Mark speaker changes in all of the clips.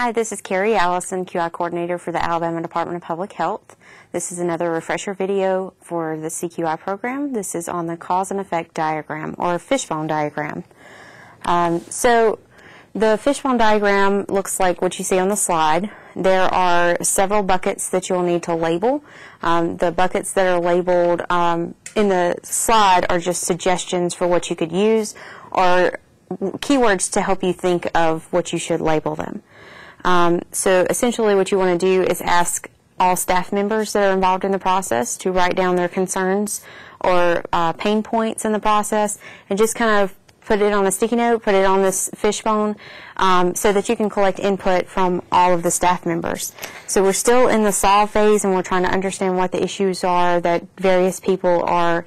Speaker 1: Hi, this is Carrie Allison, QI Coordinator for the Alabama Department of Public Health. This is another refresher video for the CQI program. This is on the cause and effect diagram, or fishbone diagram. Um, so the fishbone diagram looks like what you see on the slide. There are several buckets that you'll need to label. Um, the buckets that are labeled um, in the slide are just suggestions for what you could use or keywords to help you think of what you should label them. Um, so essentially what you want to do is ask all staff members that are involved in the process to write down their concerns or uh, pain points in the process and just kind of put it on a sticky note, put it on this fishbone, um, so that you can collect input from all of the staff members. So we're still in the solve phase and we're trying to understand what the issues are that various people are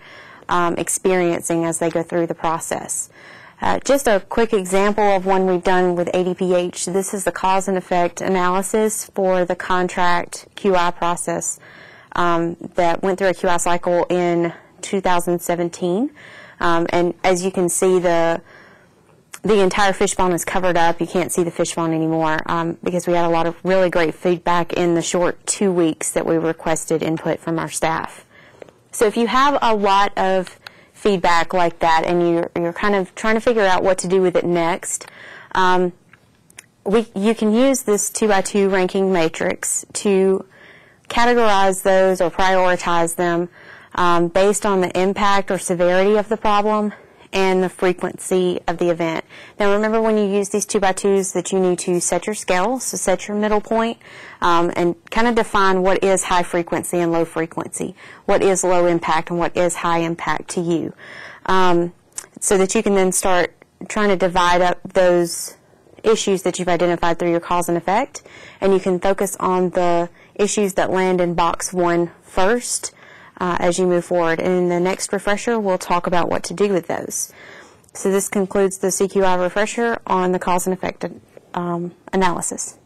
Speaker 1: um, experiencing as they go through the process. Uh, just a quick example of one we've done with ADPH. This is the cause and effect analysis for the contract QI process um, that went through a QI cycle in 2017. Um, and as you can see, the the entire fishbone is covered up. You can't see the fishbone anymore um, because we had a lot of really great feedback in the short two weeks that we requested input from our staff. So if you have a lot of feedback like that and you're, you're kind of trying to figure out what to do with it next, um, we, you can use this 2 by 2 ranking matrix to categorize those or prioritize them um, based on the impact or severity of the problem and the frequency of the event. Now remember when you use these two by twos that you need to set your scale, so set your middle point, um, and kind of define what is high frequency and low frequency, what is low impact and what is high impact to you, um, so that you can then start trying to divide up those issues that you've identified through your cause and effect, and you can focus on the issues that land in box one first, uh, as you move forward. And in the next refresher, we'll talk about what to do with those. So this concludes the CQI refresher on the cause and effect um, analysis.